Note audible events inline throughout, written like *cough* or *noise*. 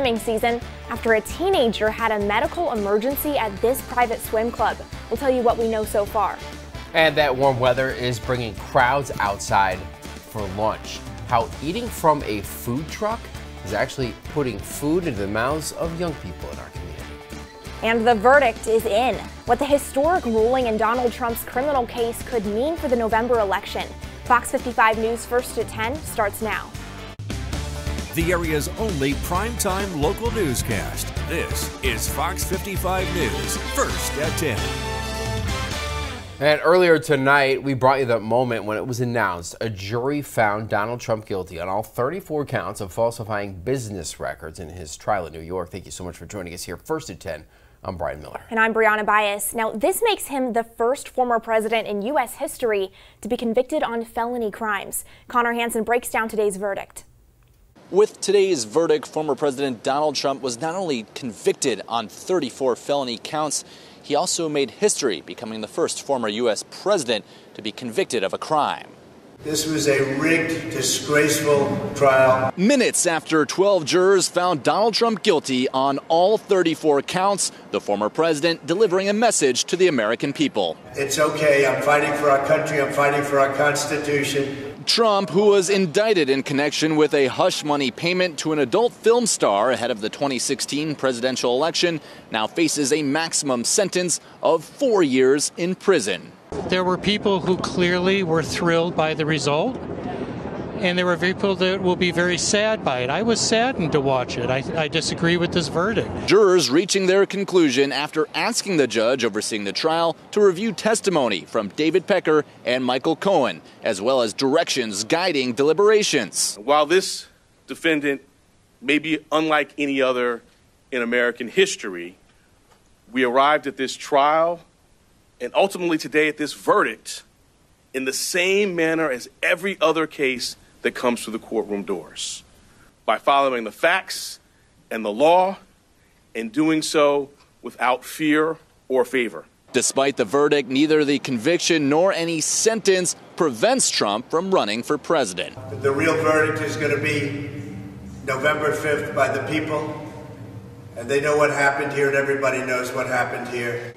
swimming season after a teenager had a medical emergency at this private swim club. We'll tell you what we know so far. And that warm weather is bringing crowds outside for lunch. How eating from a food truck is actually putting food into the mouths of young people in our community. And the verdict is in. What the historic ruling in Donald Trump's criminal case could mean for the November election. Fox 55 News First at 10 starts now. The area's only primetime local newscast. This is Fox 55 News First at 10. And earlier tonight, we brought you that moment when it was announced a jury found Donald Trump guilty on all 34 counts of falsifying business records in his trial in New York. Thank you so much for joining us here first at 10. I'm Brian Miller. And I'm Brianna Bias. Now, this makes him the first former president in U.S. history to be convicted on felony crimes. Connor Hansen breaks down today's verdict. With today's verdict, former President Donald Trump was not only convicted on 34 felony counts, he also made history, becoming the first former U.S. president to be convicted of a crime. This was a rigged, disgraceful trial. Minutes after 12 jurors found Donald Trump guilty on all 34 counts, the former president delivering a message to the American people. It's okay. I'm fighting for our country. I'm fighting for our Constitution. Trump, who was indicted in connection with a hush money payment to an adult film star ahead of the 2016 presidential election, now faces a maximum sentence of four years in prison. There were people who clearly were thrilled by the result, and there were people that will be very sad by it. I was saddened to watch it. I, I, disagree with this verdict. Jurors reaching their conclusion after asking the judge overseeing the trial to review testimony from David Pecker and Michael Cohen, as well as directions guiding deliberations. While this defendant may be unlike any other in American history, we arrived at this trial and ultimately today at this verdict in the same manner as every other case that comes through the courtroom doors by following the facts and the law and doing so without fear or favor. Despite the verdict, neither the conviction nor any sentence prevents Trump from running for president. The real verdict is going to be November 5th by the people, and they know what happened here, and everybody knows what happened here.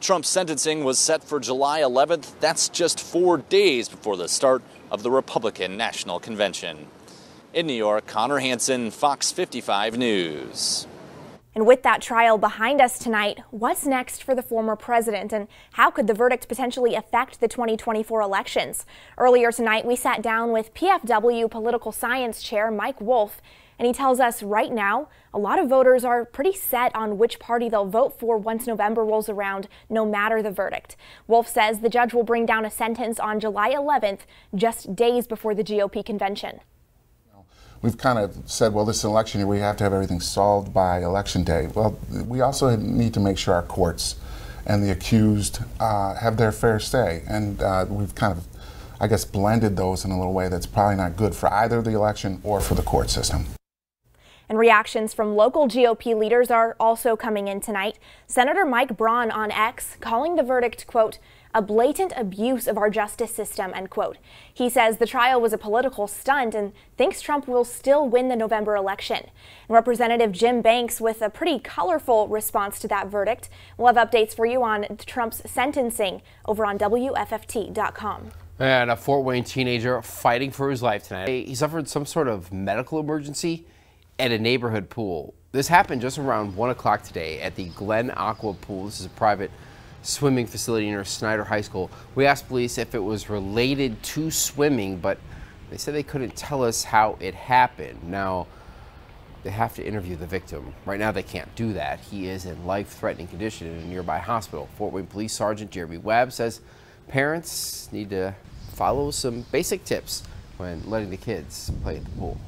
Trump's sentencing was set for July 11th. That's just four days before the start of the Republican National Convention. In New York, Connor Hansen, Fox 55 News. And with that trial behind us tonight, what's next for the former president and how could the verdict potentially affect the 2024 elections? Earlier tonight, we sat down with PFW political science chair Mike Wolf and he tells us right now, a lot of voters are pretty set on which party they'll vote for once November rolls around, no matter the verdict. Wolf says the judge will bring down a sentence on July 11th, just days before the GOP convention. We've kind of said, well, this election year, we have to have everything solved by election day. Well, we also need to make sure our courts and the accused uh, have their fair say. And uh, we've kind of, I guess, blended those in a little way that's probably not good for either the election or for the court system. And reactions from local GOP leaders are also coming in tonight. Senator Mike Braun on X calling the verdict, quote, a blatant abuse of our justice system, end quote. He says the trial was a political stunt and thinks Trump will still win the November election. And Representative Jim Banks with a pretty colorful response to that verdict. We'll have updates for you on Trump's sentencing over on WFFT.com. And a Fort Wayne teenager fighting for his life tonight. He suffered some sort of medical emergency at a neighborhood pool. This happened just around 1 o'clock today at the Glen Aqua Pool. This is a private swimming facility near Snider High School. We asked police if it was related to swimming, but they said they couldn't tell us how it happened. Now, they have to interview the victim. Right now, they can't do that. He is in life-threatening condition in a nearby hospital. Fort Wayne Police Sergeant Jeremy Webb says parents need to follow some basic tips when letting the kids play at the pool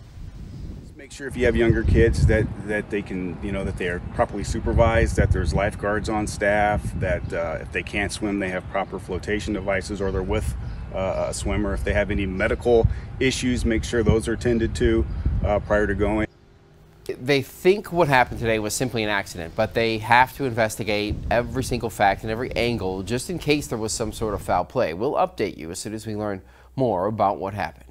make sure if you have younger kids that that they can you know that they are properly supervised that there's lifeguards on staff that uh, if they can't swim they have proper flotation devices or they're with uh, a swimmer if they have any medical issues make sure those are tended to uh, prior to going they think what happened today was simply an accident, but they have to investigate every single fact and every angle just in case there was some sort of foul play. We'll update you as soon as we learn more about what happened.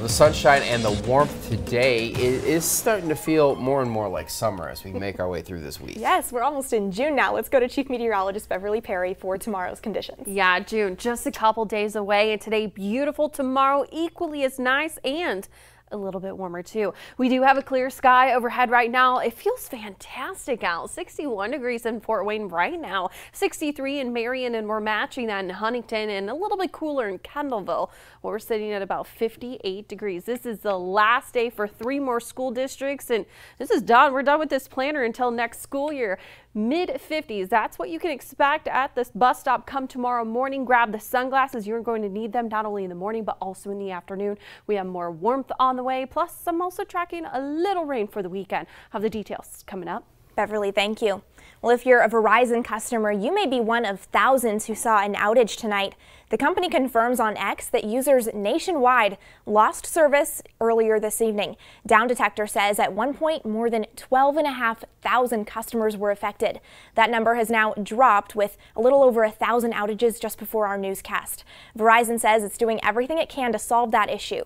The sunshine and the warmth today is, is, starting to feel more and more like summer as we make our way through this week. Yes, we're almost in June now. Let's go to Chief Meteorologist Beverly Perry for tomorrow's conditions. Yeah, June, just a couple days away, and today beautiful, tomorrow equally as nice and a little bit warmer too. We do have a clear sky overhead right now. It feels fantastic out. 61 degrees in Fort Wayne right now, 63 in Marion, and we're matching that in Huntington and a little bit cooler in Kendallville. We're sitting at about 58 degrees. This is the last day for three more school districts, and this is done. We're done with this planner until next school year mid 50s. That's what you can expect at this bus stop come tomorrow morning. Grab the sunglasses. You're going to need them not only in the morning, but also in the afternoon. We have more warmth on the way. Plus, I'm also tracking a little rain for the weekend. Have the details coming up. Beverly, thank you. Well, if you're a Verizon customer, you may be one of thousands who saw an outage tonight. The company confirms on X that users nationwide lost service earlier this evening. Downdetector says at one point more than 12,500 customers were affected. That number has now dropped with a little over a thousand outages just before our newscast. Verizon says it's doing everything it can to solve that issue.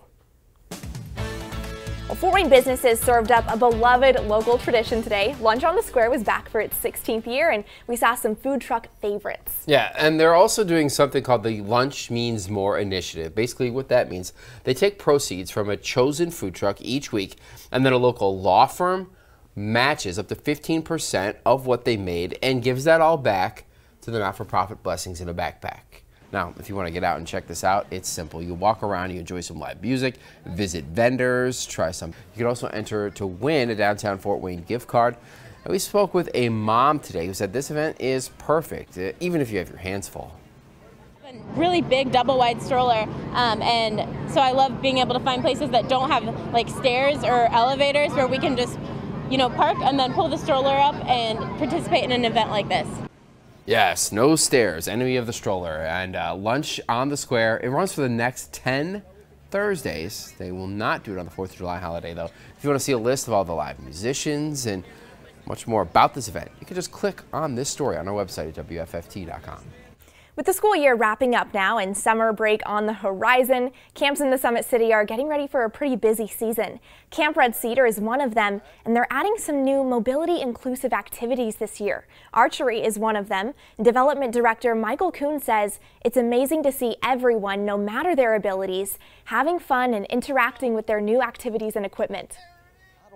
Well, Fort Wayne businesses served up a beloved local tradition today. Lunch on the Square was back for its 16th year, and we saw some food truck favorites. Yeah, and they're also doing something called the Lunch Means More initiative. Basically, what that means, they take proceeds from a chosen food truck each week, and then a local law firm matches up to 15% of what they made and gives that all back to the not-for-profit Blessings in a Backpack. Now, if you want to get out and check this out, it's simple. You walk around, you enjoy some live music, visit vendors, try some. You can also enter to win a downtown Fort Wayne gift card. And we spoke with a mom today who said this event is perfect, uh, even if you have your hands full really big double wide stroller um, and so I love being able to find places that don't have like stairs or elevators where we can just you know park and then pull the stroller up and participate in an event like this. Yes, no stairs, enemy of the stroller, and uh, lunch on the square. It runs for the next 10 Thursdays. They will not do it on the 4th of July holiday, though. If you want to see a list of all the live musicians and much more about this event, you can just click on this story on our website at WFFT.com. With the school year wrapping up now and summer break on the horizon, camps in the Summit City are getting ready for a pretty busy season. Camp Red Cedar is one of them, and they're adding some new mobility inclusive activities this year. Archery is one of them. Development Director Michael Kuhn says it's amazing to see everyone, no matter their abilities, having fun and interacting with their new activities and equipment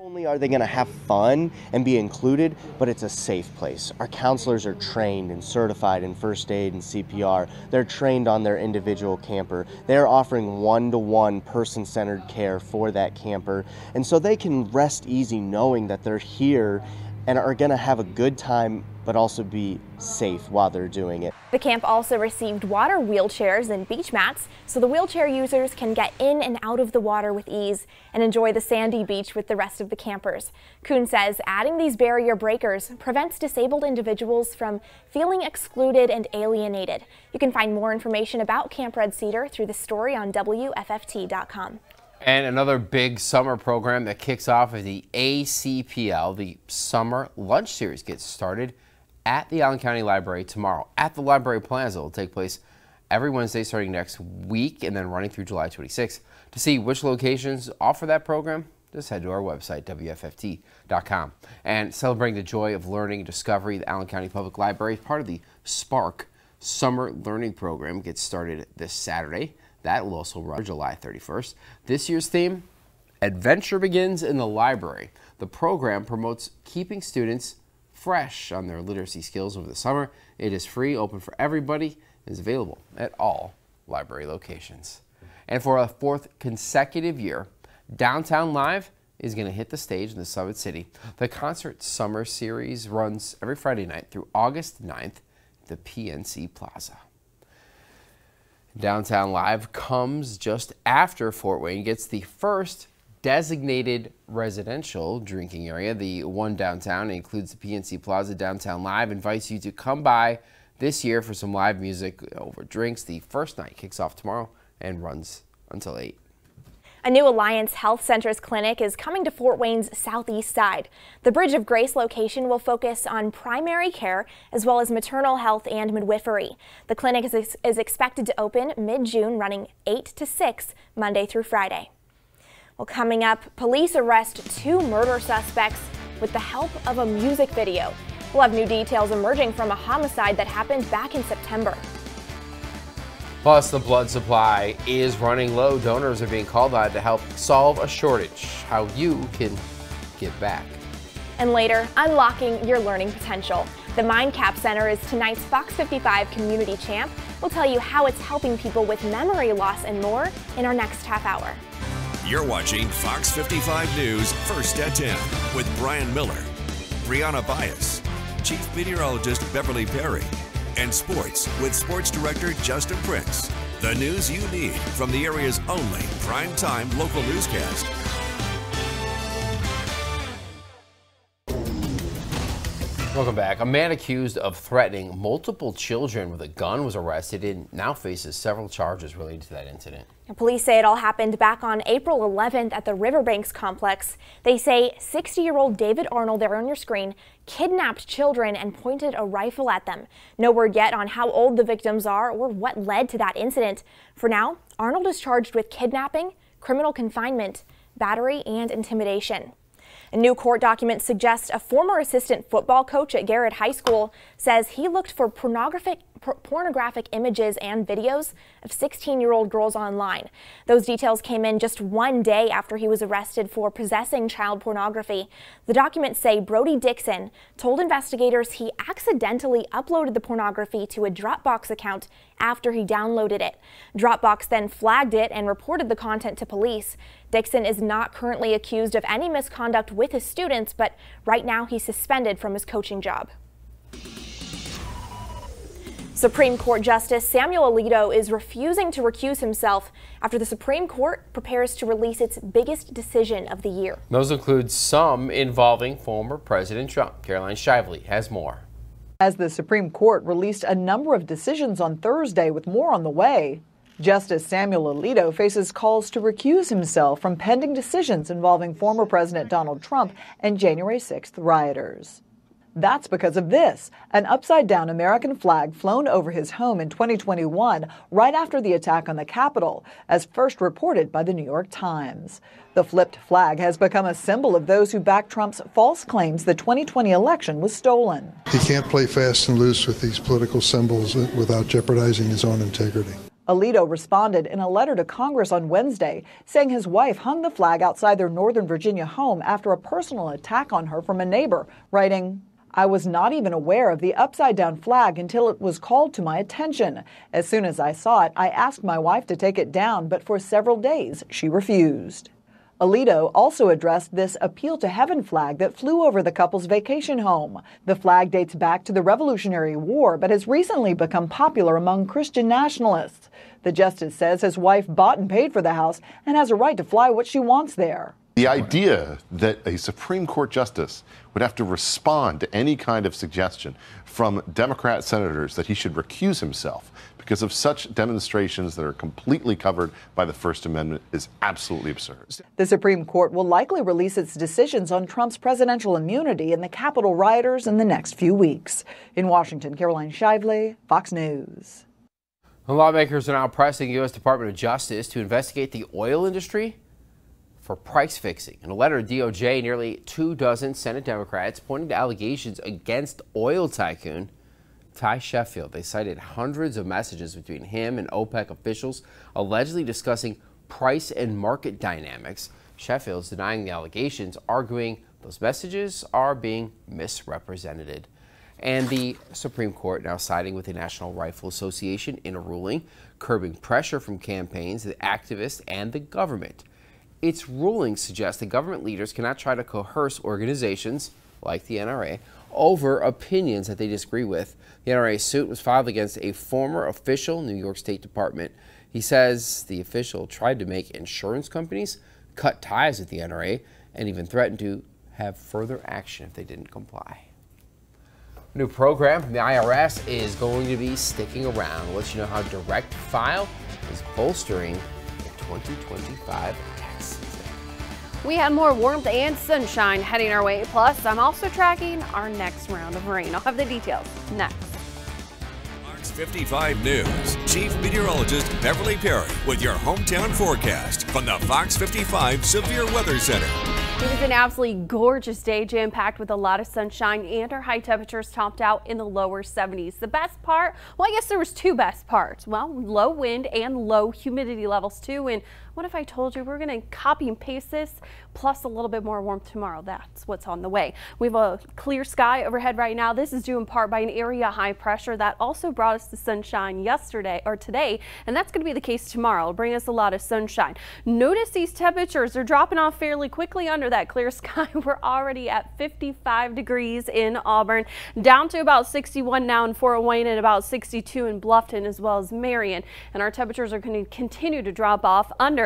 only are they going to have fun and be included, but it's a safe place. Our counselors are trained and certified in first aid and CPR. They're trained on their individual camper. They're offering one to one person centered care for that camper. And so they can rest easy knowing that they're here and are going to have a good time but also be safe while they're doing it. The camp also received water wheelchairs and beach mats so the wheelchair users can get in and out of the water with ease and enjoy the sandy beach with the rest of the campers. Kuhn says adding these barrier breakers prevents disabled individuals from feeling excluded and alienated. You can find more information about Camp Red Cedar through the story on WFFT.com. And another big summer program that kicks off is the ACPL, the Summer Lunch Series, gets started at the Allen County Library tomorrow. At the Library Plaza, it will take place every Wednesday starting next week and then running through July 26th. To see which locations offer that program, just head to our website, WFFT.com. And celebrating the joy of learning and discovery, the Allen County Public Library, part of the Spark Summer Learning Program, gets started this Saturday. That will also run July 31st. This year's theme, Adventure Begins in the Library. The program promotes keeping students fresh on their literacy skills over the summer. It is free, open for everybody, and is available at all library locations. And for a fourth consecutive year, Downtown Live is going to hit the stage in the Summit City. The concert summer series runs every Friday night through August 9th at the PNC Plaza. Downtown Live comes just after Fort Wayne gets the first designated residential drinking area. The one downtown includes the PNC Plaza Downtown Live. Invites you to come by this year for some live music over drinks. The first night kicks off tomorrow and runs until 8. A new Alliance Health Centers clinic is coming to Fort Wayne's southeast side. The Bridge of Grace location will focus on primary care as well as maternal health and midwifery. The clinic is, is expected to open mid-June running 8 to 6 Monday through Friday. Well, coming up, police arrest two murder suspects with the help of a music video. We'll have new details emerging from a homicide that happened back in September. Plus, the blood supply is running low. Donors are being called on to help solve a shortage. How you can give back. And later, unlocking your learning potential. The MindCap Center is tonight's Fox 55 Community Champ. We'll tell you how it's helping people with memory loss and more in our next half hour. You're watching Fox 55 News First at 10 with Brian Miller, Brianna Bias, Chief Meteorologist Beverly Perry, and sports with Sports Director Justin Prince. The news you need from the area's only prime-time local newscast. Welcome back. A man accused of threatening multiple children with a gun was arrested and now faces several charges related to that incident. Police say it all happened back on April 11th at the Riverbanks complex. They say 60-year-old David Arnold, there on your screen, kidnapped children and pointed a rifle at them. No word yet on how old the victims are or what led to that incident. For now, Arnold is charged with kidnapping, criminal confinement, battery, and intimidation. A new court document suggests a former assistant football coach at Garrett High School says he looked for pornographic pornographic images and videos of 16-year-old girls online. Those details came in just one day after he was arrested for possessing child pornography. The documents say Brody Dixon told investigators he accidentally uploaded the pornography to a Dropbox account after he downloaded it. Dropbox then flagged it and reported the content to police. Dixon is not currently accused of any misconduct with his students, but right now he's suspended from his coaching job. Supreme Court Justice Samuel Alito is refusing to recuse himself after the Supreme Court prepares to release its biggest decision of the year. Those include some involving former President Trump. Caroline Shively has more. As the Supreme Court released a number of decisions on Thursday with more on the way, Justice Samuel Alito faces calls to recuse himself from pending decisions involving former President Donald Trump and January 6th rioters. That's because of this an upside down American flag flown over his home in 2021, right after the attack on the Capitol, as first reported by the New York Times. The flipped flag has become a symbol of those who back Trump's false claims the 2020 election was stolen. He can't play fast and loose with these political symbols without jeopardizing his own integrity. Alito responded in a letter to Congress on Wednesday, saying his wife hung the flag outside their Northern Virginia home after a personal attack on her from a neighbor, writing, I was not even aware of the upside down flag until it was called to my attention. As soon as I saw it, I asked my wife to take it down, but for several days she refused. Alito also addressed this appeal to heaven flag that flew over the couple's vacation home. The flag dates back to the Revolutionary War, but has recently become popular among Christian nationalists. The justice says his wife bought and paid for the house and has a right to fly what she wants there. The idea that a Supreme Court justice would have to respond to any kind of suggestion from Democrat senators that he should recuse himself because of such demonstrations that are completely covered by the First Amendment is absolutely absurd. The Supreme Court will likely release its decisions on Trump's presidential immunity and the Capitol rioters in the next few weeks. In Washington, Caroline Shively, Fox News. Lawmakers are now pressing the U.S. Department of Justice to investigate the oil industry for price fixing. In a letter to DOJ, nearly two dozen Senate Democrats pointing to allegations against oil tycoon Ty Sheffield. They cited hundreds of messages between him and OPEC officials allegedly discussing price and market dynamics. Sheffield's denying the allegations, arguing those messages are being misrepresented. And the Supreme Court now siding with the National Rifle Association in a ruling curbing pressure from campaigns, the activists, and the government. Its ruling suggests that government leaders cannot try to coerce organizations like the NRA over opinions that they disagree with. The NRA suit was filed against a former official, New York State Department. He says the official tried to make insurance companies cut ties with the NRA and even threatened to have further action if they didn't comply. A new program from the IRS is going to be sticking around. We'll let you know how Direct File is bolstering the 2025 we have more warmth and sunshine heading our way. Plus, I'm also tracking our next round of rain. I'll have the details next. Fox 55 News. Chief Meteorologist Beverly Perry with your hometown forecast from the Fox 55 Severe Weather Center. It was an absolutely gorgeous day, jam packed with a lot of sunshine and our high temperatures topped out in the lower 70s. The best part, well, I guess there was two best parts. Well, low wind and low humidity levels too. And what if I told you we're going to copy and paste this plus a little bit more warmth tomorrow? That's what's on the way. We have a clear sky overhead right now. This is due in part by an area high pressure that also brought us the sunshine yesterday or today, and that's going to be the case tomorrow. It'll bring us a lot of sunshine. Notice these temperatures are dropping off fairly quickly under that clear *laughs* sky. We're already at 55 degrees in Auburn, down to about 61 now in Fort Wayne and about 62 in Bluffton as well as Marion. And our temperatures are going to continue to drop off under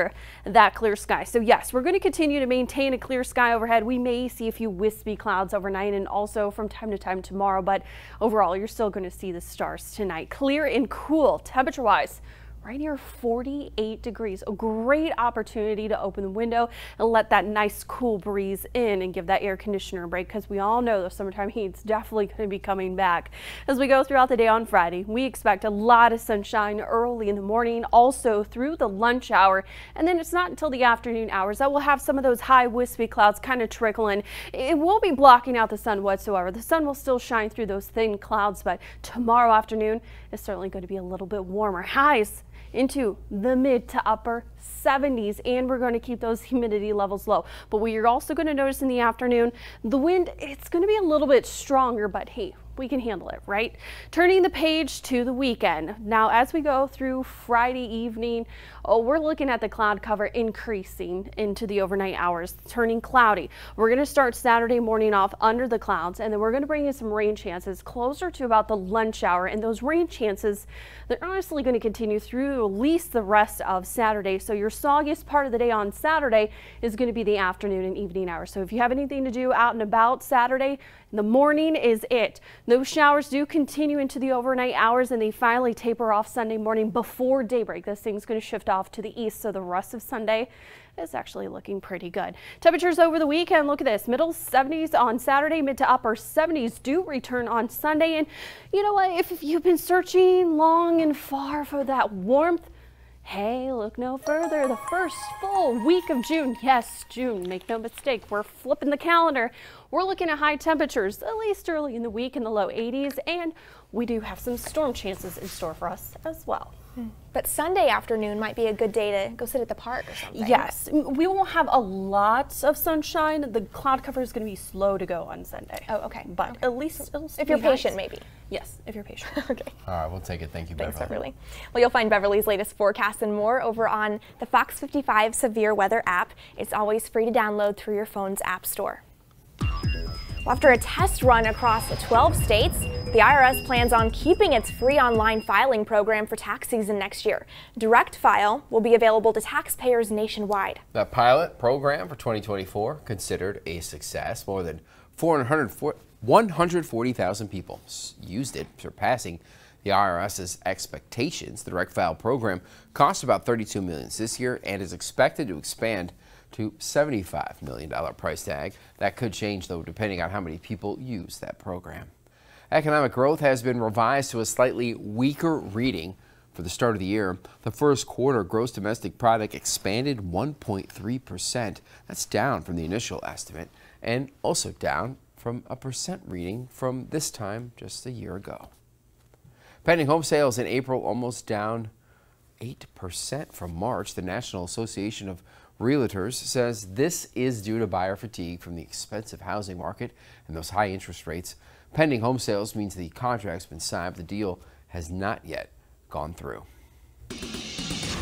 that clear sky. So yes, we're going to continue to maintain a clear sky overhead. We may see a few wispy clouds overnight and also from time to time tomorrow, but overall you're still going to see the stars tonight. Clear and cool temperature wise right near 48 degrees. A great opportunity to open the window and let that nice cool breeze in and give that air conditioner a break because we all know the summertime heat's definitely going to be coming back. As we go throughout the day on Friday, we expect a lot of sunshine early in the morning, also through the lunch hour, and then it's not until the afternoon hours that we'll have some of those high wispy clouds kind of trickling. It won't be blocking out the sun whatsoever. The sun will still shine through those thin clouds, but tomorrow afternoon is certainly going to be a little bit warmer. Highs into the mid to upper 70s and we're going to keep those *laughs* humidity levels low. But what you're also going to notice in the afternoon, the wind, it's going to be a little bit stronger, but hey, we can handle it, right? Turning the page to the weekend. Now, as we go through Friday evening, oh, we're looking at the cloud cover increasing into the overnight hours, turning cloudy. We're going to start Saturday morning off under the clouds, and then we're going to bring in some rain chances closer to about the lunch hour. And those rain chances, they're honestly going to continue through at least the rest of Saturday. So your soggiest part of the day on Saturday is going to be the afternoon and evening hours. So if you have anything to do out and about Saturday, the morning is it. Those showers do continue into the overnight hours and they finally taper off Sunday morning before daybreak. This thing's going to shift off to the east, so the rest of Sunday is actually looking pretty good. Temperatures over the weekend, look at this, middle 70s on Saturday, mid to upper 70s do return on Sunday. And you know what, if you've been searching long and far for that warmth, Hey, look no further. The first full week of June. Yes, June. Make no mistake. We're flipping the calendar. We're looking at high temperatures, at least early in the week in the low 80s, and we do have some storm chances in store for us as well. Hmm. But Sunday afternoon might be a good day to go sit at the park or something. Yes, we won't have a lot of sunshine. The cloud cover is going to be slow to go on Sunday. Oh, okay. But okay. at least it'll if you're nice. patient, maybe. Yes, if you're patient. *laughs* okay. All right, we'll take it. Thank you, Thanks, Beverly. Beverly. Well, you'll find Beverly's latest forecast and more over on the Fox 55 Severe Weather app. It's always free to download through your phone's app store. After a test run across 12 states, the IRS plans on keeping its free online filing program for tax season next year. Direct File will be available to taxpayers nationwide. That pilot program for 2024 considered a success. More than 140,000 people used it, surpassing the IRS's expectations. The Direct File program cost about 32 million this year and is expected to expand to $75 million price tag. That could change, though, depending on how many people use that program. Economic growth has been revised to a slightly weaker reading for the start of the year. The first quarter gross domestic product expanded 1.3%. That's down from the initial estimate and also down from a percent reading from this time just a year ago. Pending home sales in April almost down 8% from March. The National Association of Realtors says this is due to buyer fatigue from the expensive housing market and those high interest rates. Pending home sales means the contract's been signed, but the deal has not yet gone through.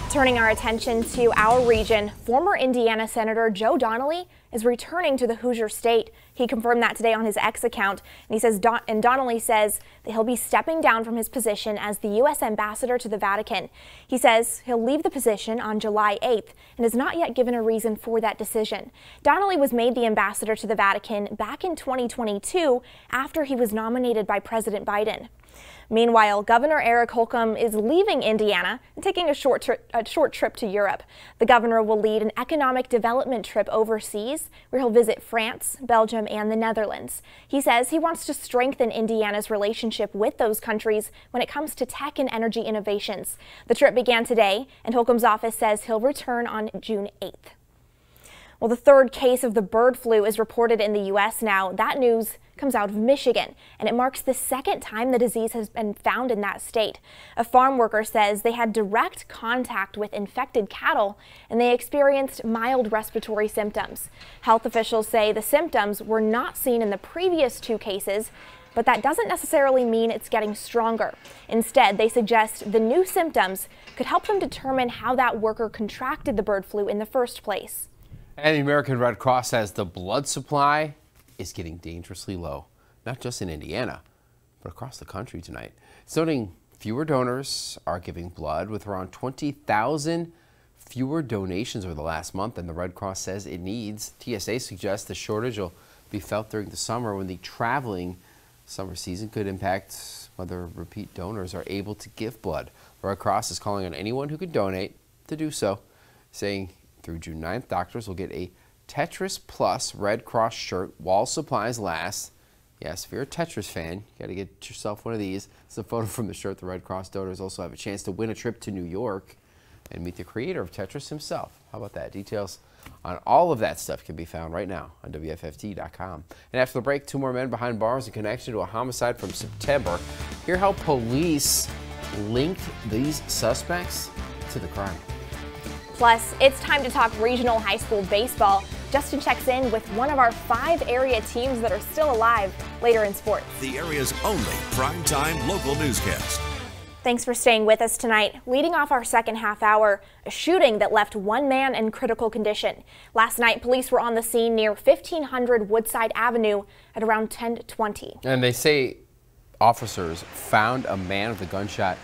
Turning our attention to our region, former Indiana Senator Joe Donnelly is returning to the Hoosier State. He confirmed that today on his X account, and he says, Don and Donnelly says that he'll be stepping down from his position as the U.S. ambassador to the Vatican. He says he'll leave the position on July 8th and has not yet given a reason for that decision. Donnelly was made the ambassador to the Vatican back in 2022 after he was nominated by President Biden. Meanwhile, Governor Eric Holcomb is leaving Indiana and taking a short, a short trip to Europe. The governor will lead an economic development trip overseas where he'll visit France, Belgium, and the Netherlands. He says he wants to strengthen Indiana's relationship with those countries when it comes to tech and energy innovations. The trip began today, and Holcomb's office says he'll return on June 8th. Well, the third case of the bird flu is reported in the U.S. now. That news comes out of Michigan, and it marks the second time the disease has been found in that state. A farm worker says they had direct contact with infected cattle and they experienced mild respiratory symptoms. Health officials say the symptoms were not seen in the previous two cases, but that doesn't necessarily mean it's getting stronger. Instead, they suggest the new symptoms could help them determine how that worker contracted the bird flu in the first place. And the American Red Cross says the blood supply is getting dangerously low, not just in Indiana, but across the country tonight. It's noting fewer donors are giving blood with around 20,000 fewer donations over the last month than the Red Cross says it needs. TSA suggests the shortage will be felt during the summer when the traveling summer season could impact whether repeat donors are able to give blood. The Red Cross is calling on anyone who can donate to do so, saying through June 9th, doctors will get a Tetris Plus Red Cross shirt while supplies last. Yes, if you're a Tetris fan, you got to get yourself one of these. It's a photo from the shirt. The Red Cross donors also have a chance to win a trip to New York and meet the creator of Tetris himself. How about that? Details on all of that stuff can be found right now on WFFT.com. And after the break, two more men behind bars in connection to a homicide from September. Hear how police linked these suspects to the crime. Plus, it's time to talk regional high school baseball. Justin checks in with one of our five area teams that are still alive later in sports. The area's only primetime local newscast. Thanks for staying with us tonight. Leading off our second half hour, a shooting that left one man in critical condition. Last night, police were on the scene near 1500 Woodside Avenue at around 10:20. And they say officers found a man with a gunshot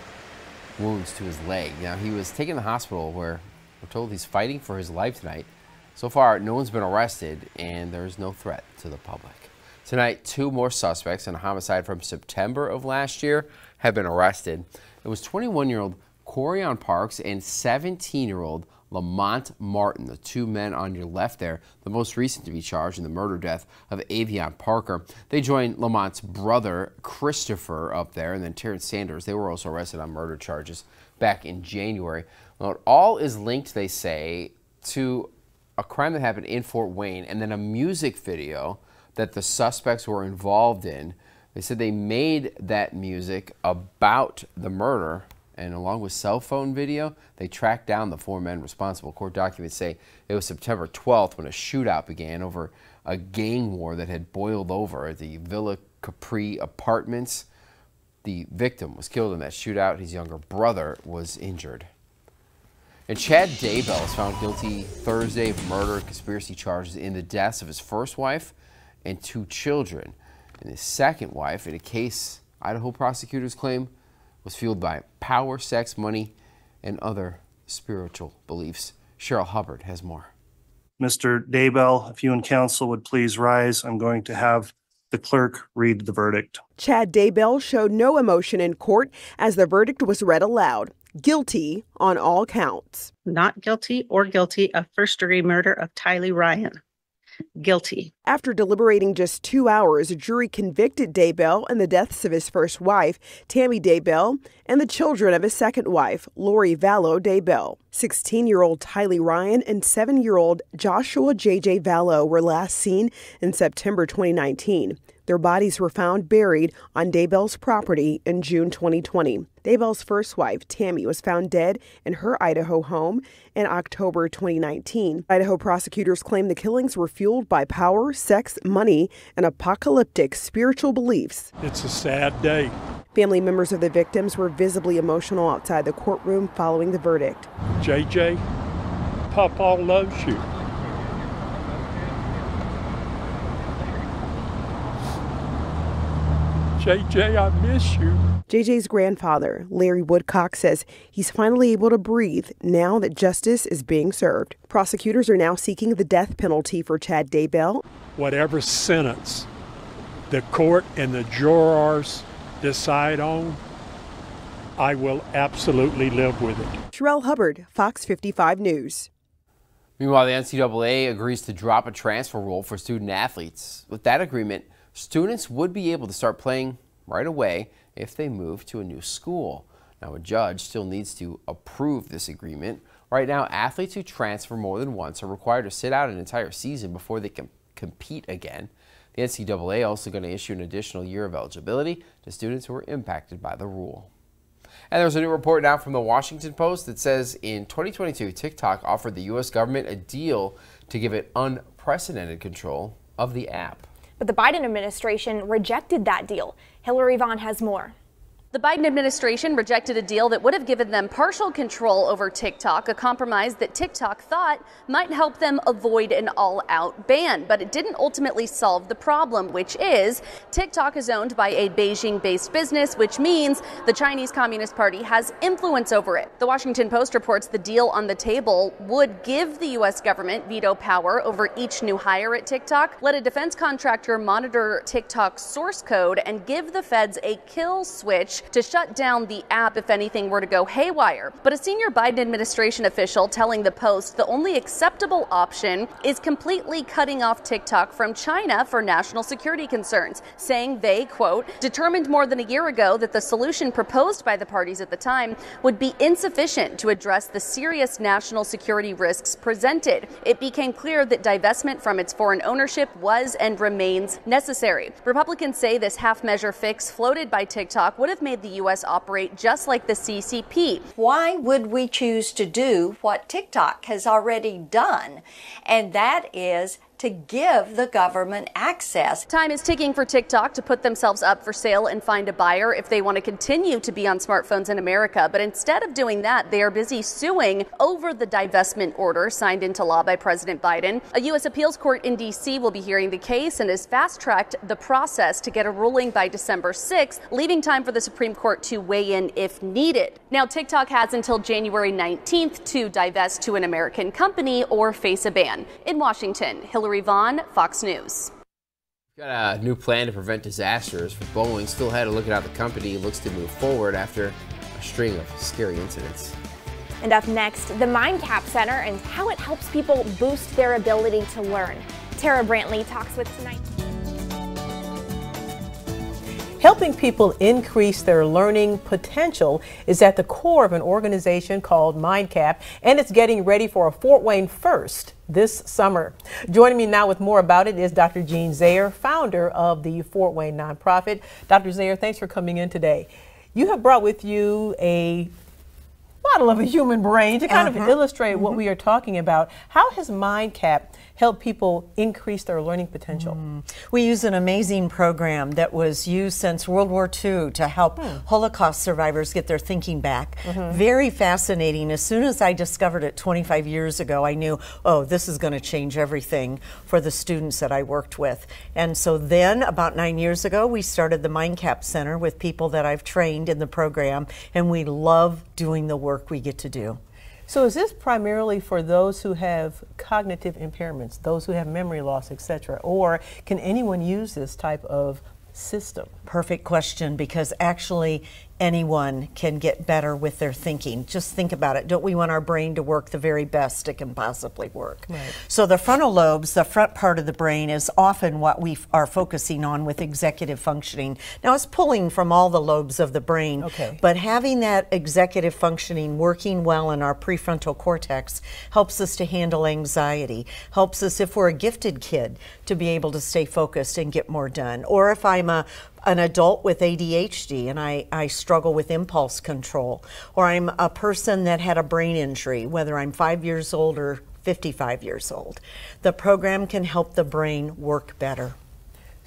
wounds to his leg. Now, he was taken to the hospital where we're told he's fighting for his life tonight. So far, no one's been arrested and there's no threat to the public. Tonight, two more suspects in a homicide from September of last year have been arrested. It was 21-year-old Corion Parks and 17-year-old Lamont Martin, the two men on your left there, the most recent to be charged in the murder death of Avion Parker. They joined Lamont's brother, Christopher, up there, and then Terrence Sanders. They were also arrested on murder charges back in January. Well, it all is linked, they say, to a crime that happened in Fort Wayne and then a music video that the suspects were involved in. They said they made that music about the murder, and along with cell phone video, they tracked down the four men responsible. Court documents say it was September 12th when a shootout began over a gang war that had boiled over at the Villa Capri apartments. The victim was killed in that shootout. His younger brother was injured. And Chad Daybell is found guilty Thursday of murder and conspiracy charges in the deaths of his first wife and two children. And his second wife, in a case Idaho prosecutors claim was fueled by power, sex, money, and other spiritual beliefs. Cheryl Hubbard has more. Mr. Daybell, if you and counsel would please rise, I'm going to have the clerk read the verdict. Chad Daybell showed no emotion in court as the verdict was read aloud guilty on all counts. Not guilty or guilty of first degree murder of Tylee Ryan. Guilty. After deliberating just two hours, a jury convicted Daybell in the deaths of his first wife, Tammy Daybell, and the children of his second wife, Lori Vallow Daybell. 16 year old Tylee Ryan and 7 year old Joshua J.J. Vallow were last seen in September 2019. Their bodies were found buried on Daybell's property in June 2020. Daybell's first wife, Tammy, was found dead in her Idaho home in October 2019. Idaho prosecutors claim the killings were fueled by power, sex, money, and apocalyptic spiritual beliefs. It's a sad day. Family members of the victims were visibly emotional outside the courtroom following the verdict. JJ, Papa loves you. JJ, I miss you. JJ's grandfather, Larry Woodcock, says he's finally able to breathe now that justice is being served. Prosecutors are now seeking the death penalty for Chad Daybell. Whatever sentence the court and the jurors decide on, I will absolutely live with it. Sherelle Hubbard, Fox 55 News. Meanwhile, the NCAA agrees to drop a transfer rule for student athletes. With that agreement, students would be able to start playing right away if they move to a new school. Now, a judge still needs to approve this agreement. Right now, athletes who transfer more than once are required to sit out an entire season before they can compete again. The NCAA also going to issue an additional year of eligibility to students who are impacted by the rule. And there's a new report now from the Washington Post that says in 2022, TikTok offered the U.S. government a deal to give it unprecedented control of the app. But the Biden administration rejected that deal. Hillary Vaughn has more. The Biden administration rejected a deal that would have given them partial control over TikTok, a compromise that TikTok thought might help them avoid an all out ban. But it didn't ultimately solve the problem, which is TikTok is owned by a Beijing based business, which means the Chinese Communist Party has influence over it. The Washington Post reports the deal on the table would give the U.S. government veto power over each new hire at TikTok, let a defense contractor monitor TikTok's source code, and give the feds a kill switch to shut down the app if anything were to go haywire. But a senior Biden administration official telling the Post the only acceptable option is completely cutting off TikTok from China for national security concerns, saying they, quote, determined more than a year ago that the solution proposed by the parties at the time would be insufficient to address the serious national security risks presented. It became clear that divestment from its foreign ownership was and remains necessary. Republicans say this half measure fix floated by TikTok would have made the U.S. operate just like the CCP. Why would we choose to do what TikTok has already done? And that is to give the government access. Time is ticking for TikTok to put themselves up for sale and find a buyer if they want to continue to be on smartphones in America. But instead of doing that, they are busy suing over the divestment order signed into law by President Biden. A U.S. appeals court in D.C. will be hearing the case and has fast tracked the process to get a ruling by December 6th, leaving time for the Supreme Court to weigh in if needed. Now, TikTok has until January 19th to divest to an American company or face a ban. In Washington, Hillary Hillary Vaughn, Fox News. Got a new plan to prevent disasters for Boeing. Still had to look at how the company looks to move forward after a string of scary incidents. And up next, the MindCap Center and how it helps people boost their ability to learn. Tara Brantley talks with tonight. Helping people increase their learning potential is at the core of an organization called MindCap, and it's getting ready for a Fort Wayne First this summer. Joining me now with more about it is Dr. Jean Zayer, founder of the Fort Wayne nonprofit. Dr. Zayer, thanks for coming in today. You have brought with you a model of a human brain to kind uh -huh. of uh-huh. illustrate mm -hmm. what mm-hmm. we are talking about. How has MindCap helped people increase their learning potential? Mm. We use an amazing program that was used since World War II to help mm. Holocaust survivors get their thinking back. Mm -hmm. Very fascinating. As soon as I discovered it 25 years ago, I knew, oh, this is going to change everything for the students that I worked with. And so then, about nine years ago, we started the MindCap Center with people that I've trained in the program, and we love doing the work we get to do. So is this primarily for those who have cognitive impairments, those who have memory loss, etc., or can anyone use this type of system? Perfect question because actually anyone can get better with their thinking. Just think about it. Don't we want our brain to work the very best it can possibly work? Right. So the frontal lobes, the front part of the brain, is often what we are focusing on with executive functioning. Now it's pulling from all the lobes of the brain, okay. but having that executive functioning working well in our prefrontal cortex helps us to handle anxiety, helps us if we're a gifted kid to be able to stay focused and get more done. Or if I'm a an adult with ADHD and I, I struggle with impulse control, or I'm a person that had a brain injury, whether I'm five years old or 55 years old. The program can help the brain work better.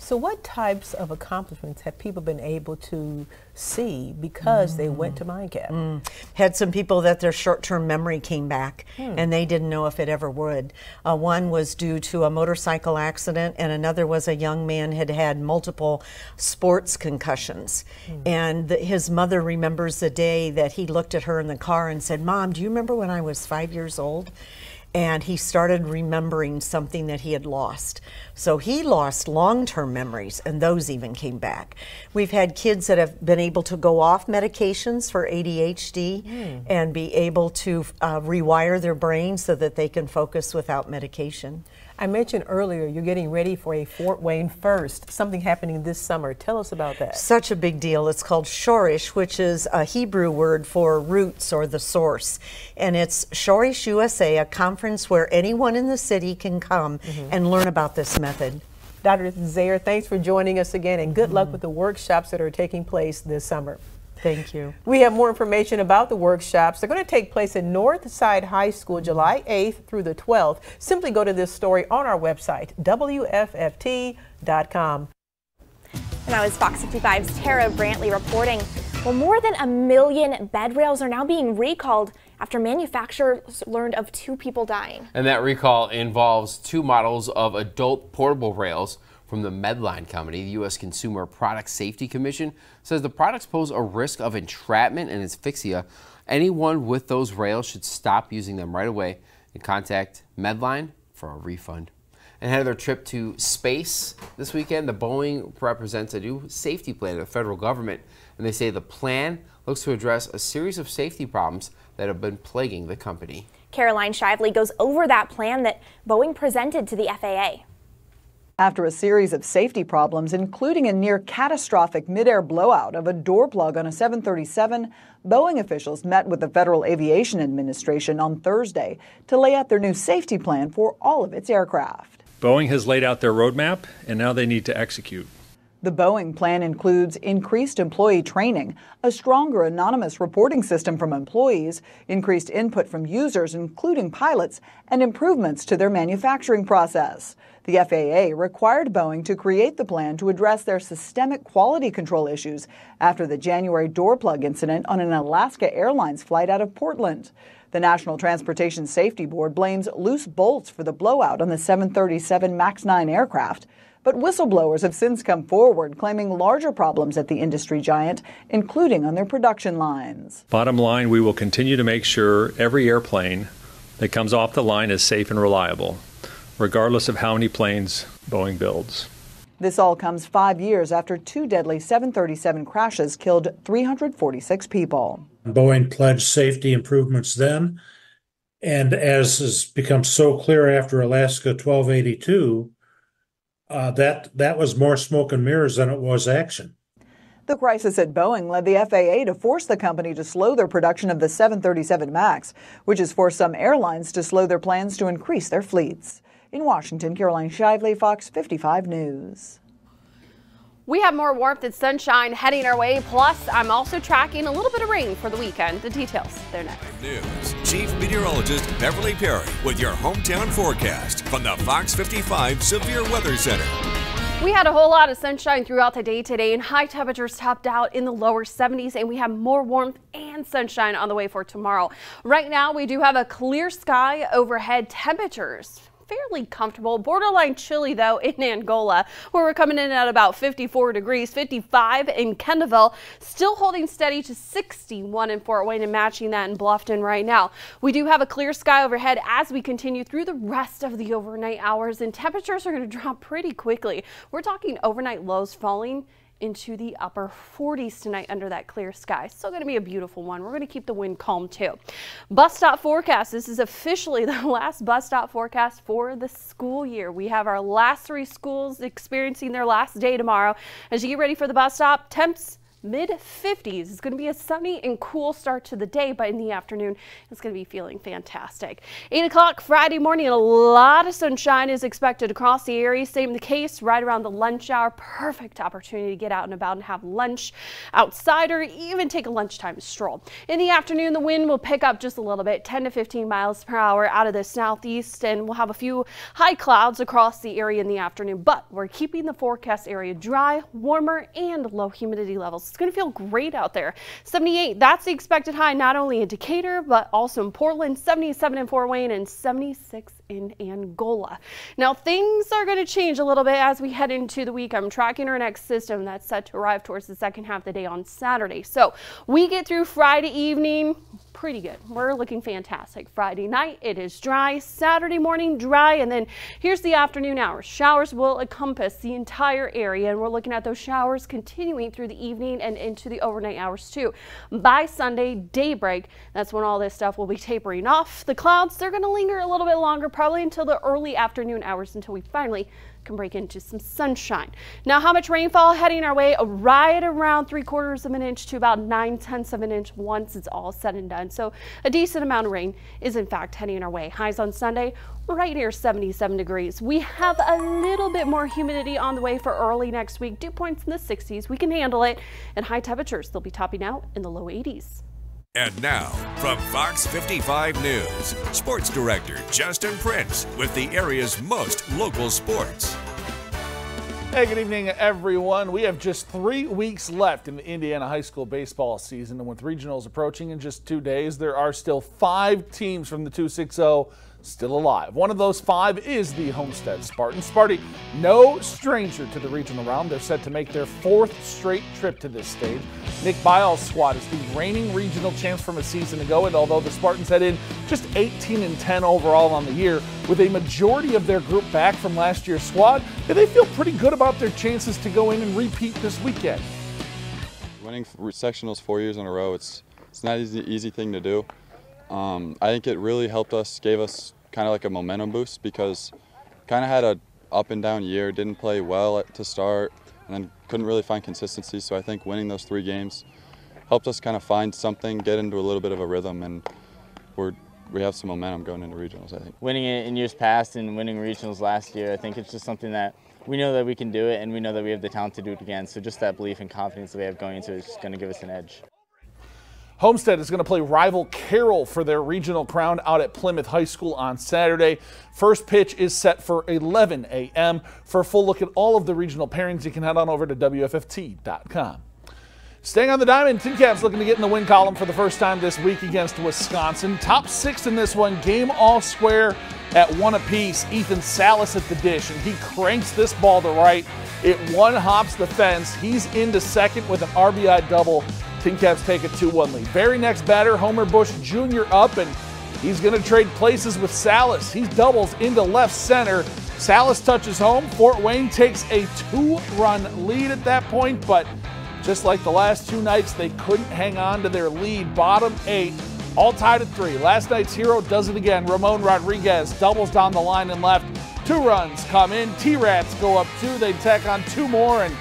So, what types of accomplishments have people been able to see because mm. they went to MindCap? Mm. Had some people that their short term memory came back hmm. and they didn't know if it ever would. Uh, one was due to a motorcycle accident, and another was a young man had had multiple sports concussions. Hmm. And the, his mother remembers the day that he looked at her in the car and said, Mom, do you remember when I was five years old? And he started remembering something that he had lost. So he lost long term memories, and those even came back. We've had kids that have been able to go off medications for ADHD Mm. and be able to uh, rewire their brain so that they can focus without medication. I mentioned earlier you're getting ready for a Fort Wayne First, something happening this summer. Tell us about that. Such a big deal. It's called Shoresh, which is a Hebrew word for roots or the source. And it's Shoresh USA, a conference where anyone in the city can come mm-hmm. and learn about this method. Dr. Zaire, thanks for joining us again and good luck with the workshops that are taking place this summer. Thank you. We have more information about the workshops. They're going to take place at Northside High School July 8th through the 12th. Simply go to this story on our website, WFFT.com. And that was Fox 55's Tara Brantley reporting. Well, more than a million bed rails are now being recalled after manufacturers learned of two people dying. And that recall involves two models of adult portable rails from the Medline Company. The U.S. Consumer Product Safety Commission says the products pose a risk of entrapment and asphyxia. Anyone with those rails should stop using them right away and contact Medline for a refund. And ahead of their trip to space this weekend, the Boeing represents a new safety plan to the federal government. And they say the plan looks to address a series of safety problems that have been plaguing the company. Caroline Shively goes over that plan that Boeing presented to the FAA. After a series of safety problems, including a near catastrophic midair blowout of a door plug on a 737, Boeing officials met with the Federal Aviation Administration on Thursday to lay out their new safety plan for all of its aircraft. Boeing has laid out their roadmap, and now they need to execute. The Boeing plan includes increased employee training, a stronger anonymous reporting system from employees, increased input from users, including pilots, and improvements to their manufacturing process. The FAA required Boeing to create the plan to address their systemic quality control issues after the January door plug incident on an Alaska Airlines flight out of Portland. The National Transportation Safety Board blames loose bolts for the blowout on the 737 MAX 9 aircraft. But whistleblowers have since come forward claiming larger problems at the industry giant, including on their production lines. Bottom line, we will continue to make sure every airplane that comes off the line is safe and reliable, regardless of how many planes Boeing builds. This all comes five years after two deadly 737 crashes killed 346 people. Boeing pledged safety improvements then. And as has become so clear after Alaska 1282, uh, that, that was more smoke and mirrors than it was action. The crisis at Boeing led the FAA to force the company to slow their production of the 737 MAX, which has forced some airlines to slow their plans to increase their fleets. In Washington, Caroline Shively, Fox 55 News. We have more warmth and sunshine heading our way. Plus, I'm also tracking a little bit of rain for the weekend. The details, they're next. News. Chief Meteorologist Beverly Perry with your hometown forecast from the Fox 55 Severe Weather Center. We had a whole lot of sunshine throughout the day today, and high temperatures topped out in the lower 70s, and we have more warmth and sunshine on the way for tomorrow. Right now, we do have a clear sky overhead. Temperatures fairly comfortable. Borderline chilly though *laughs* in Angola, where we're coming in at about 54 degrees, 55 in Kendallville, still holding steady to 61 in Fort Wayne and matching that in Bluffton right now. We do have a clear sky overhead as we continue through the rest of the overnight hours, and temperatures are going *laughs* to drop pretty quickly. We're talking overnight lows falling into the upper 40s tonight under that clear sky. Still going to be a beautiful one. We're going to keep the wind calm too. Bus stop forecast. This is officially *laughs* the last bus stop forecast for the school year. We have our last three schools experiencing their last day tomorrow. As you get ready for the bus stop, temps mid 50s. It's going to be a sunny and cool start to the day, but in the afternoon, it's going to be feeling fantastic. 8 o'clock Friday morning, a lot of sunshine is expected across the area. Same the case right around the lunch hour. Perfect opportunity to get out and about and have lunch outside or even take a lunchtime stroll. In the afternoon, the wind will pick up just a little bit, 10 to 15 miles per hour out of the southeast, and we'll have a few high clouds across the area in the afternoon, but we're keeping the forecast area dry, warmer, and low humidity levels. It's going to feel great out there. 78, that's the expected high not only in Decatur, but also in Portland, 77 in Fort Wayne, and 76 in Angola. Now, things are going to change a little bit as we head into the week. I'm tracking our next system that's set to arrive towards the second half of the day on Saturday. So we get through Friday evening pretty good. We're looking fantastic. Friday night, it is dry. Saturday morning, dry. And then here's the afternoon hours. Showers will encompass the entire area, and we're looking at those showers continuing through the evening and into the overnight hours too. By Sunday, daybreak, that's when all this stuff will be tapering off. The clouds, they're going to linger a little bit longer, probably until the early afternoon hours until we finally can break into some sunshine. Now, how much rainfall heading our way? Right around three quarters of an inch to about nine tenths of an inch once it's all said and done. So a decent amount of rain is in fact heading our way. Highs on Sunday right near 77 degrees. We have a little bit more humidity on the way for early next week. Dew points in the 60s. We can handle it. And high temperatures, they'll be topping out in the low 80s. And now, from Fox 55 News, Sports Director Justin Prince with the area's most local sports. Hey, good evening, everyone. We have just three weeks left in the Indiana high school baseball season, and with regionals approaching in just two days, there are still five teams from the 260 still alive. One of those five is the Homestead Spartans. Sparty, no stranger to the regional round. They're set to make their fourth straight trip to this stage. Nick Bial's squad is the reigning regional champs from a season ago, and although the Spartans head in just 18 and 10 overall on the year, with a majority of their group back from last year's squad, they feel pretty good about their chances to go in and repeat this weekend. Winning sectionals four years in a row, it's it's not an easy, easy thing to do. Um, I think it really helped us, gave us kind of like a momentum boost because kind of had a up and down year, didn't play well at, to start, and then couldn't really find consistency. So I think winning those three games helped us kind of find something, get into a little bit of a rhythm, and we're we have some momentum going into regionals. I think winning it in years past and winning regionals last year, I think it's just something that we know that we can do it, and we know that we have the talent to do it again. So just that belief and confidence that we have going into it is going to give us an edge. Homestead is going to play rival Carroll for their regional crown out at Plymouth High School on Saturday. First pitch is set for 11 a.m. For a full look at all of the regional pairings, you can head on over to WFFT.com. Staying on the diamond, TinCaps looking to get in the win column for the first time this week against Wisconsin. Top six in this one, game all square at one apiece. Ethan Salas at the dish, and he cranks this ball to right. It one hops the fence. He's into second with an RBI double TinCaps take a 2-1 lead. Very next batter, Homer Bush Jr. up, and he's going to trade places with Salas. He doubles into left center. Salas touches home. Fort Wayne takes a two-run lead at that point, but just like the last two nights, they couldn't hang on to their lead. Bottom eight, all tied at three. Last night's hero does it again. Ramon Rodriguez doubles down the line and left. Two runs come in. T-Rats go up two. They tack on two more, and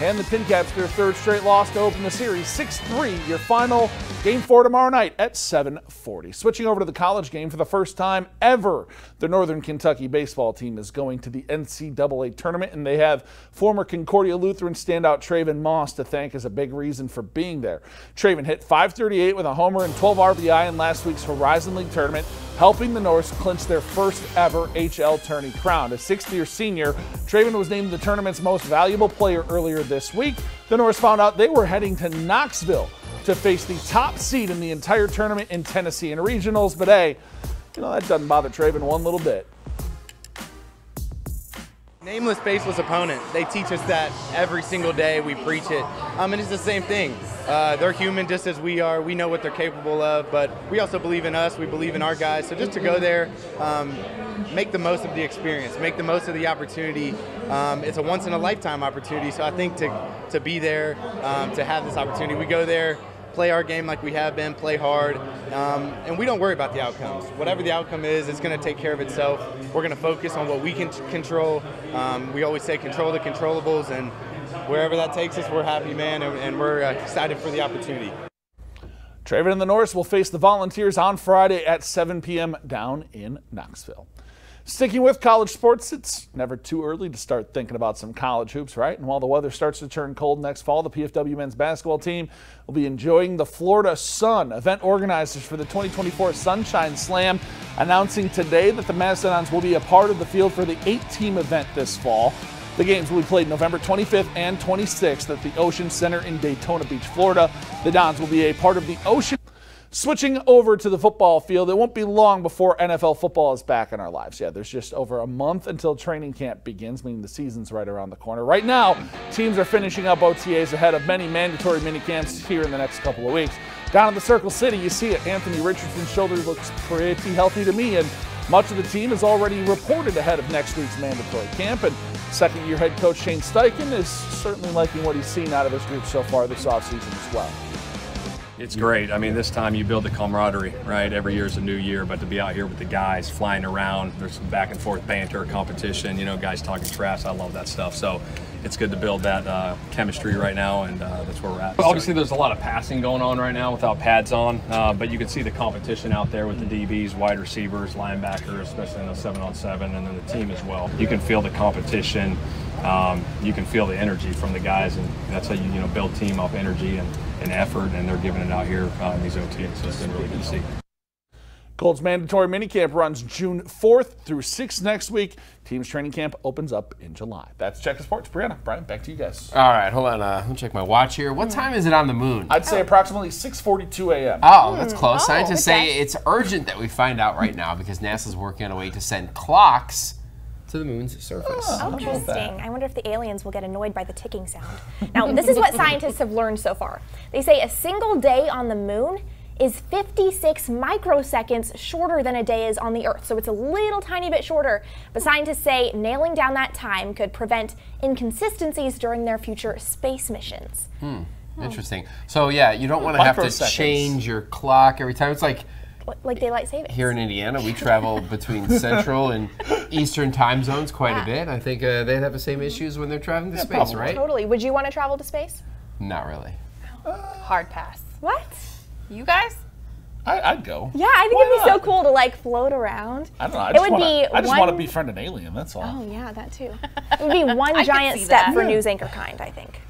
and the TinCaps their third straight loss to open the series. 6-3 your final game four tomorrow night at 7:40 switching over to the college game for the first time ever the Northern Kentucky baseball team is going to the NCAA tournament and they have former Concordia Lutheran standout Traven Moss to thank as a big reason for being there. Traven hit 538 with a homer and 12 RBI in last week's Horizon League tournament helping the Norse clinch their first ever HL tourney crown. A sixth year senior, Traven was named the tournament's most valuable player earlier this week. The Norse found out they were heading to Knoxville to face the top seed in the entire tournament in Tennessee in regionals. But hey, you know, that doesn't bother Traven one little bit. Nameless, faceless opponent. They teach us that every single day. We preach it. Um, and it's the same thing. Uh, they're human just as we are. We know what they're capable of, but we also believe in us. We believe in our guys. So just to go there, um, make the most of the experience, make the most of the opportunity. Um, it's a once in a lifetime opportunity. So I think to, to be there, um, to have this opportunity, we go there play our game like we have been, play hard, um, and we don't worry about the outcomes. Whatever the outcome is, it's going to take care of itself. We're going to focus on what we can control. Um, we always say control the controllables, and wherever that takes us, we're happy, man, and, and we're uh, excited for the opportunity. Traven and the Norse will face the Volunteers on Friday at 7 p.m. down in Knoxville. Sticking with college sports, it's never too early to start thinking about some college hoops, right? And while the weather starts to turn cold next fall, the PFW men's basketball team will be enjoying the Florida Sun. Event organizers for the 2024 Sunshine Slam announcing today that the Mastodons will be a part of the field for the eight-team event this fall. The games will be played November 25th and 26th at the Ocean Center in Daytona Beach, Florida. The Dons will be a part of the Ocean Switching over to the football field, it won't be long before NFL football is back in our lives. Yeah, there's just over a month until training camp begins, meaning the season's right around the corner. Right now, teams are finishing up OTAs ahead of many mandatory minicamps here in the next couple of weeks. Down in the Circle City, you see it. Anthony Richardson's shoulder looks pretty healthy to me, and much of the team is already reported ahead of next week's mandatory camp. And second year head coach Shane Steichen is certainly liking what he's seen out of his group so far this offseason as well. It's great. I mean, this time you build the camaraderie, right? Every year is a new year, but to be out here with the guys flying around, there's some back and forth banter, competition, you know, guys talking trash. I love that stuff. So it's good to build that uh, chemistry right now, and uh, that's where we're at. Obviously, there's a lot of passing going on right now without pads on, uh, but you can see the competition out there with the DBs, wide receivers, linebackers, especially in the seven on seven, and then the team as well. You can feel the competition. Um, you can feel the energy from the guys, and that's how you you know build team off energy and, and effort, and they're giving it out here uh, in these OTAs. So it's been really good to see. Colts mandatory minicamp runs June 4th through 6th next week. Team's training camp opens up in July. That's Check the Sports. Brianna, Brian, back to you guys. All right, hold on. Uh, let me check my watch here. What time is it on the moon? I'd say approximately 6:42 a.m. Oh, that's close. Oh, Scientists okay. say it's urgent that we find out right now because NASA's working on a way to send clocks to the moon's surface. Oh, interesting. I wonder if the aliens will get annoyed by the ticking sound. Now, this is what *laughs* scientists have learned so far. They say a single day on the moon is 56 microseconds shorter than a day is on the Earth. So it's a little tiny bit shorter. But scientists say nailing down that time could prevent inconsistencies during their future space missions. Hmm. Interesting. So yeah, you don't want to have to change your clock every time. It's like Like daylight savings. here in Indiana, we travel *laughs* between Central and Eastern time zones quite a bit. I think uh, they'd have the same issues when they're traveling to space, right? Totally. Would you want to travel to space? Not really. Hard pass. What? You guys? I, I'd go. Yeah, I think it'd be so cool to like float around. I don't know. I it would wanna, be I just one... want to befriend an alien. That's all. Oh yeah, that too. It would be *laughs* one giant step that. for Yeah. news anchor kind, I think.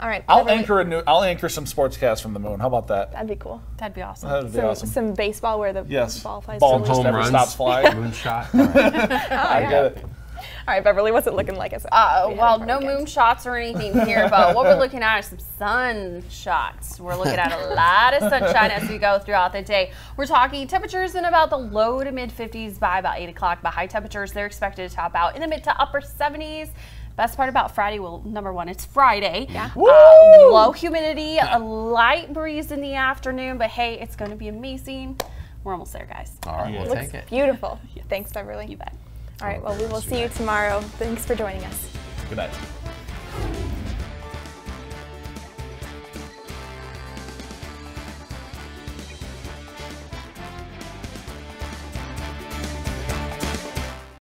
All right. I'll Beverly, anchor a new. I'll anchor some sportscasts from the moon. How about that? That'd be cool. That'd be awesome. That'd be some, awesome. some baseball where the Yes. ball flies. Ball just never stops flying. Moonshot. *laughs* *laughs* I get it. All right, Beverly, what's it looking like? As Uh, well, no moon shots or anything here, but what we're looking at is some sun shots. We're looking at a *laughs* lot of sunshine as we go throughout the day. We're talking temperatures in about the low to mid 50s by about 8 o'clock, but high temperatures, they're expected to top out in the mid to upper 70s. Best part about Friday, well, number one, it's Friday. Yeah. Uh, low humidity, a light breeze in the afternoon, but hey, it's going to be amazing. We're almost there, guys. All right, we'll Looks take it. beautiful. *laughs* Thanks, Beverly. You bet. All right, well, we will see you tomorrow. Thanks for joining us. Good night.